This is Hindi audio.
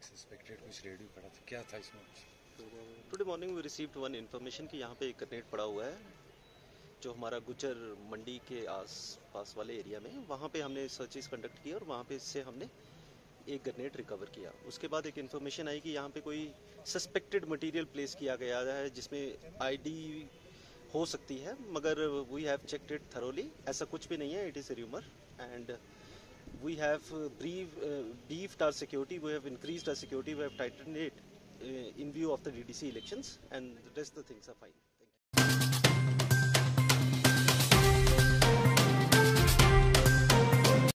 था। क्या था इसमें? Today morning we received one information कि यहाँ पे एक ग्रेनेड पड़ा हुआ है, जो हमारा गुजर मंडी के आस पास वाले एरिया में। वहाँ पे हमने सर्चेस कंडक्ट किया और वहाँ पे इससे हमने एक ग्रेनेड रिकवर किया। उसके बाद एक इन्फॉर्मेशन आई कि यहाँ पे कोई सस्पेक्टेड मटेरियल प्लेस किया गया है, जिसमें आईडी हो सकती है, मगर we have checked it thoroughly ऐसा कुछ भी नहीं है it is rumour and we have uh, brief, uh, beefed our security, we have increased our security, we have tightened it uh, in view of the DDC elections, and the rest of the things are fine.